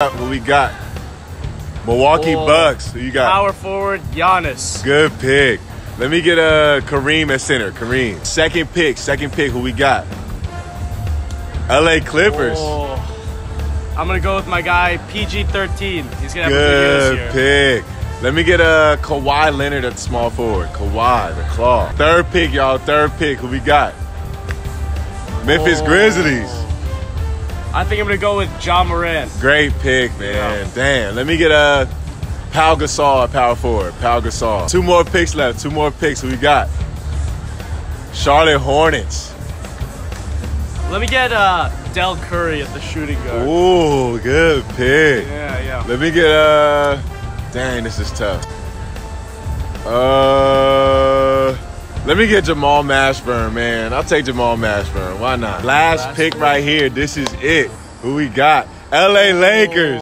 Who we got? Milwaukee Bucks. Who you got? Power forward, Giannis. Good pick. Let me get a uh, Kareem at center. Kareem. Second pick. Second pick. Who we got? L.A. Clippers. Oh, I'm gonna go with my guy PG13. He's gonna have a good Good year this year. pick. Let me get a Kawhi Leonard at small forward. Kawhi, the claw. Third pick, y'all. Third pick. Who we got? Memphis Oh. Grizzlies. I think I'm gonna go with Ja Morant. Great pick, man. Yeah. Damn. Let me get a Pau Gasol power forward. Pau Gasol. Two more picks left. Two more picks. Who we got? Charlotte Hornets. Let me get uh, Del Curry at the shooting guard. Ooh, good pick. Yeah, yeah. Let me get uh dang, this is tough. Uh let me get Jamal Mashburn, man. I'll take Jamal Mashburn. Why not? Last pick Mashburn. right here. This is it. Who we got? LA Lakers.